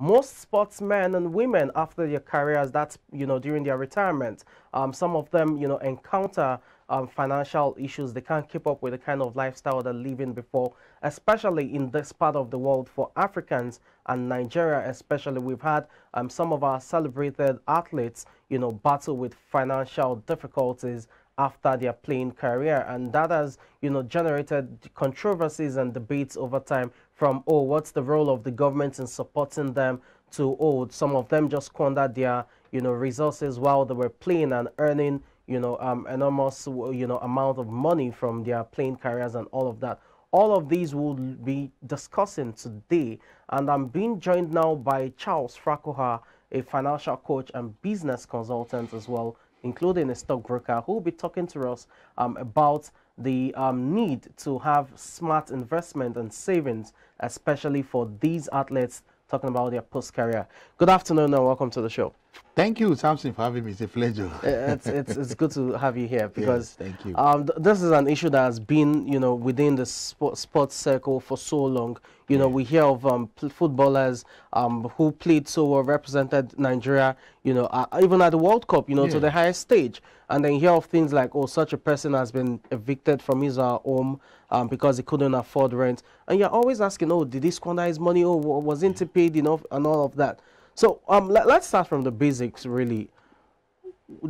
most sportsmen and women after their careers, that's, you know, during their retirement, um, some of them, you know, encounter um, financial issues. They can't keep up with the kind of lifestyle they're living before, especially in this part of the world for Africans and Nigeria, especially. We've had um, some of our celebrated athletes, you know, battle with financial difficulties after their playing career and that has you know generated controversies and debates over time from oh what's the role of the government in supporting them to oh some of them just squandered their you know resources while they were playing and earning you know um, enormous you know amount of money from their playing careers and all of that. All of these we'll be discussing today. And i'm being joined now by Charles Frakhoga a financial coach and business consultant as well including a stockbroker, who will be talking to us um, about the um, need to have smart investment and savings, especially for these athletes talking about their post career. Good afternoon and welcome to the show. Thank you, Samson, for having me. It's a pleasure. it's, it's, it's good to have you here because yes, thank you. Um, th this is an issue that has been, you know, within the sport, sports circle for so long. You yeah. know, we hear of um, footballers um, who played so well, represented Nigeria, you know, uh, even at the World Cup, you know, yeah. to the highest stage. And then hear of things like, oh, such a person has been evicted from his uh, home um, because he couldn't afford rent. And you're always asking, oh, did he squander his money? Oh, wasn't he paid enough? And all of that. So um, let, us start from the basics, really.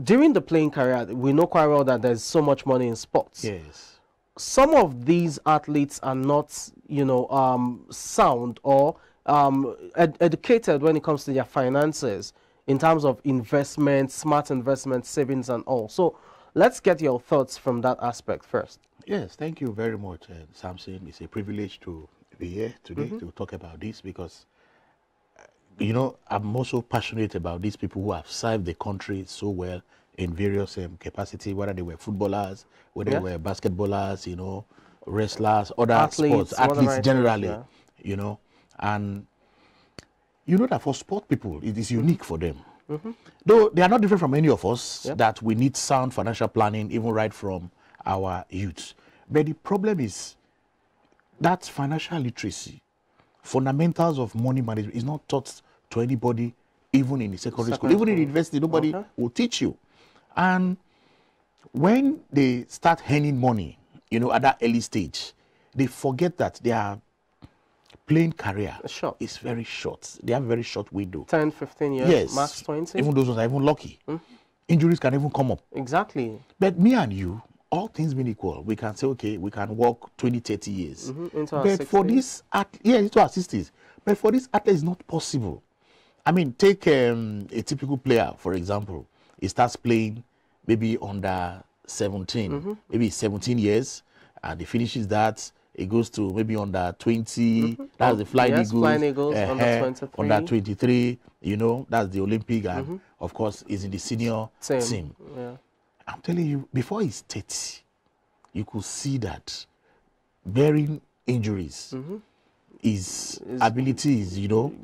During the playing career, we know quite well that there's so much money in sports. Yes. Some of these athletes are not, you know, um, sound or um, ed educated when it comes to their finances in terms of investment, smart investment, savings, and all. So let's get your thoughts from that aspect first. Yes, thank you very much, uh, Samson. It's a privilege to be here today mm -hmm. to talk about this because you know, I'm also passionate about these people who have served the country so well in various um, capacity, whether they were footballers, whether yeah. they were basketballers, you know, wrestlers, other athletes, sports, athletes generally, yeah. you know, and you know that for sport people, it is unique for them. Mm -hmm. Though they are not different from any of us, that we need sound financial planning, even right from our youth. But the problem is that financial literacy, fundamentals of money management is not taught to anybody, even in the secondary, secondary school, even in the university, nobody okay. will teach you. And when they start earning money, you know, at that early stage, they forget that their playing career short. is very short. They have a very short window. 10, 15 years, yes. max 20. Even those ones are even lucky. Mm. Injuries can even come up. Exactly. But me and you, all things being equal, we can say, okay, we can work 20, 30 years. Mm -hmm. Into but for this, yeah, into our 60s. But for this athlete, it's not possible. I mean, take um, a typical player, for example. He starts playing maybe under 17, mm -hmm. maybe 17 years, and he finishes that. He goes to maybe under 20. Mm -hmm. That's the Flying yes, Eagles. Flying Eagles uh, under 23. Under 23, you know, that's the Olympic, and mm -hmm. of course, he's in the senior Same. team. Yeah. I'm telling you, before he's 30, you could see that bearing injuries mm-hmm his ability is, you know,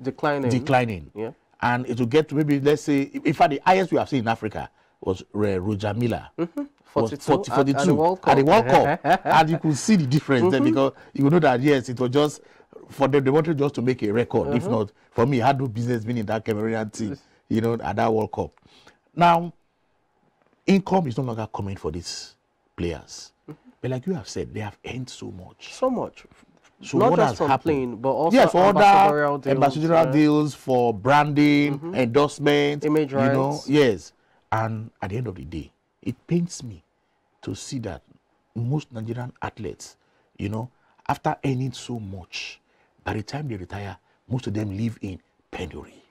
declining. Declining. Yeah. And it will get to maybe, let's say, in fact, the highest we have seen in Africa was Roger Milla. Mm -hmm. 42, 40, 42 at, at, the World Cup. The World Cup. and you could see the difference mm -hmm. mm-hmm. because you know that, yes, it was just, for them, they wanted just to make a record. If mm-hmm. not, for me, I had no business being in that Cameroonian team, you know, at that World Cup. Now, income is no longer coming for these players. Mm -hmm. But like you have said, they have earned so much. So much. So Not what just has from happened? playing, but also yes, for ambassadorial other deals, ambassadorial yeah. deals for branding, mm-hmm. endorsement, image you rights. know, yes. And at the end of the day, it pains me to see that most Nigerian athletes, you know, after earning so much, by the time they retire, most of them live in penury.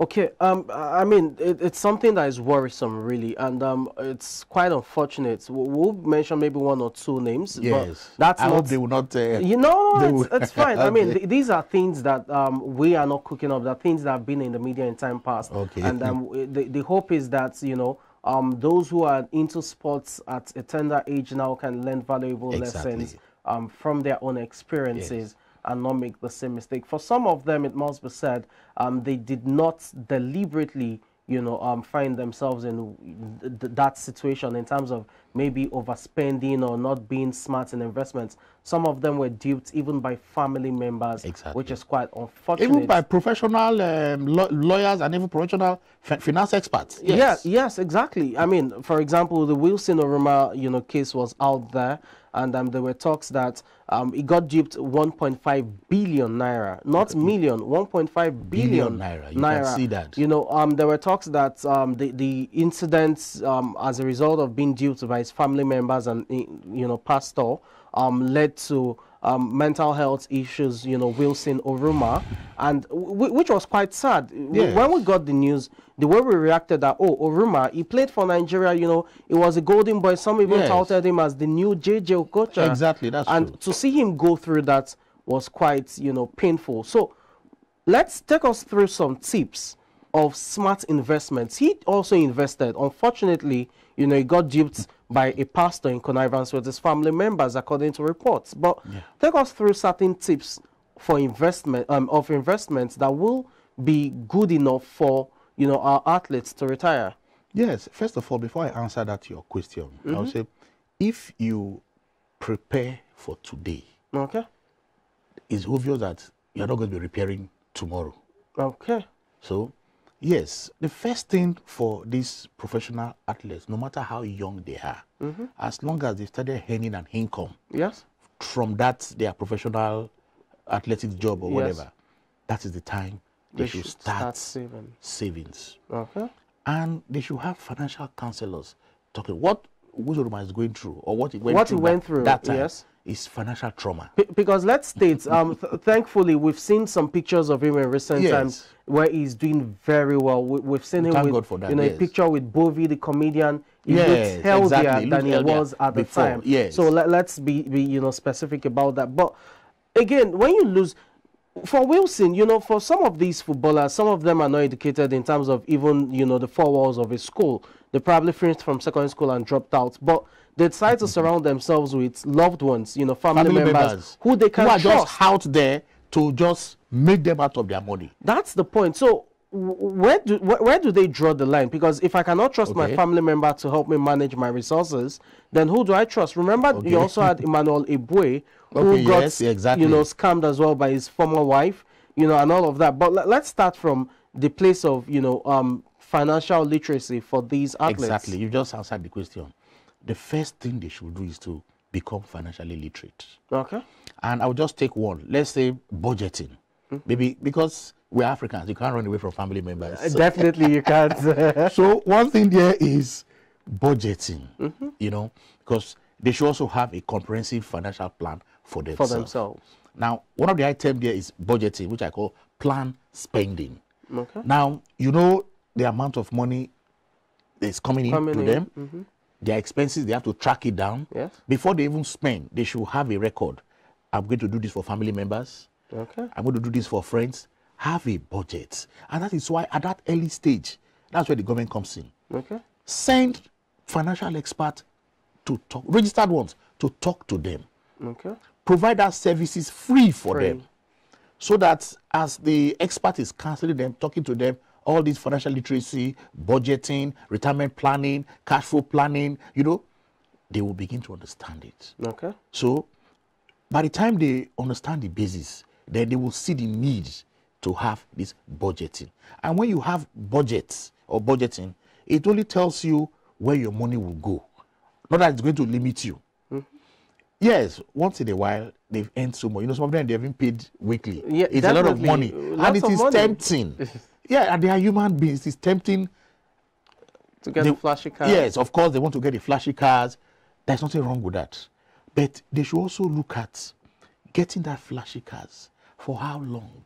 Okay, um, I mean, it, it's something that is worrisome, really, and um, it's quite unfortunate. We'll, we'll mention maybe one or two names. Yes, that's I not, hope they will not. Uh, you know, it's, it's, fine. okay. I mean, th these are things that um, we are not cooking up. That things that have been in the media in time past. Okay. And um, the, the hope is that you know um, those who are into sports at a tender age now can learn valuable exactly. lessons um, from their own experiences. Yes and not make the same mistake. For some of them, it must be said, um, they did not deliberately, you know, um, find themselves in th- th- that situation in terms of maybe overspending or not being smart in investments. Some of them were duped even by family members, Exactly. which is quite unfortunate. Even by professional um, law- lawyers and even professional finance experts. Yes. Yeah, yes, exactly. I mean, for example, the Wilson Oruma, you know, case was out there, and um, there were talks that um, it got duped 1.5 billion naira, not million, 1.5 billion, Billion naira. You can see that. You know, um, there were talks that um, the the incidents, um, as a result of being duped by his family members and eh, you know pastor, um, led to um, mental health issues. You know, Wilson Oruma, and w- which was quite sad. Yes. When we got the news, the way we reacted that oh Oruma, he played for Nigeria. You know, he was a golden boy. Some even Yes. touted him as the new JJ Okocha. Exactly, that's and true. to see him go through that was quite you know painful. So let's take us through some tips of smart investments. He also invested. Unfortunately, you know, he got duped by a pastor in connivance with his family members, according to reports. But take us through certain tips for investment um, of investments that will be good enough for you know our athletes to retire. Yes. First of all, before I answer that your question, I would say if you prepare for today, Okay. it's obvious that you're not going to be repairing tomorrow. Okay. So, yes, the first thing for these professional athletes, no matter how young they are, mm-hmm. as long as they started earning an income Yes. from that their professional athletic job or Yes. whatever, that is the time they, should, start, saving. savings. Okay. And they should have financial counselors talking. What Wilson Oruma is going through or what he went What he through went that, through, that time yes. is financial trauma. Be- because let's state, um, th- thankfully, we've seen some pictures of him in recent Yes. times where he's doing very well. We, we've seen him Thank with, God for that, you know, yes. a picture with Bovi, the comedian. He Yes, looks healthier exactly. He than looks he was at the time. yes. So let, let's be, be, you know, specific about that. But again, when you lose, for Wilson, you know, for some of these footballers, some of them are not educated in terms of even, you know, the four walls of a school. They probably finished from secondary school and dropped out. But they decide to surround themselves with loved ones, you know, family, Family members, members who they can who are trust. just out there to just make them out of their money. That's the point. So where do where, where do they draw the line? Because if I cannot trust my family member to help me manage my resources, then who do I trust? Remember, Okay. you also had Emmanuel Eboué, who Okay, got yes, exactly. you know scammed as well by his former wife, you know, and all of that. But let, let's start from the place of you know um, financial literacy for these athletes. Exactly. You just answered the question. The first thing they should do is to become financially literate. Okay. And I'll just take one. Let's say budgeting. Maybe because we're Africans, you can't run away from family members. Uh, Definitely, you can't. so one thing there is budgeting, you know, because they should also have a comprehensive financial plan for themselves. for themselves. Now, one of the items there is budgeting, which I call plan spending. Okay. Now, you know the amount of money is coming in Coming to in, them. Their expenses, they have to track it down. Yes. Before they even spend, they should have a record. I'm going to do this for family members. Okay. I'm going to do this for friends. Have a budget. And that is why at that early stage, that's where the government comes in. Okay. Send financial experts to talk, registered ones, to talk to them. Okay. Provide our services free for Free. them. So that as the expert is counseling them, talking to them, all this financial literacy, budgeting, retirement planning, cash flow planning, you know, they will begin to understand it. Okay. So by the time they understand the basis, then they will see the need to have this budgeting. And when you have budgets or budgeting, it only tells you where your money will go. Not that it's going to limit you. Hmm. Yes, once in a while they've earned so much. You know, some of them they've been paid weekly. Yeah, it's a lot of money. And it is money. tempting. yeah, and they are human beings. It's tempting To get they- a flashy cars. Yes, of course, they want to get the flashy cars. There's nothing wrong with that. But they should also look at getting that flashy cars for how long?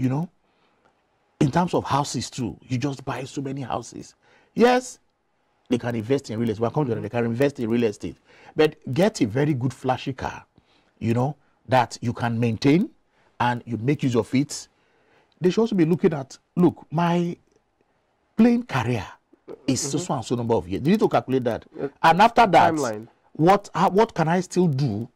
You know? In terms of houses, too, you just buy so many houses. Yes, they can invest in real estate. We're coming to that, They can invest in real estate. But get a very good flashy car, you know, that you can maintain and you make use of it. They should also be looking at, look, my playing career is so mm-hmm. so and so number of years. You need to calculate that. And after that, Timeline. what how, what can I still do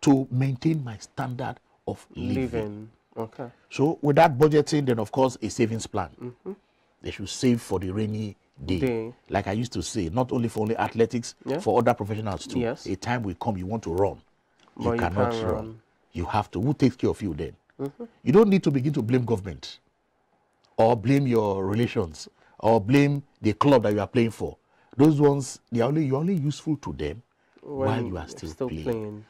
to maintain my standard of living? Living. Okay. So with that budgeting, then of course a savings plan. Mm-hmm. They should save for the rainy day. Day. Like I used to say, not only for only athletics, Yeah. for other professionals too. Yes. A time will come you want to run. You you cannot run. run. You have to. Who takes care of you then? Mm-hmm. You don't need to begin to blame government or blame your relations or blame the club that you are playing for. Those ones, they are only you're only useful to them while you are you're still, playing. playing.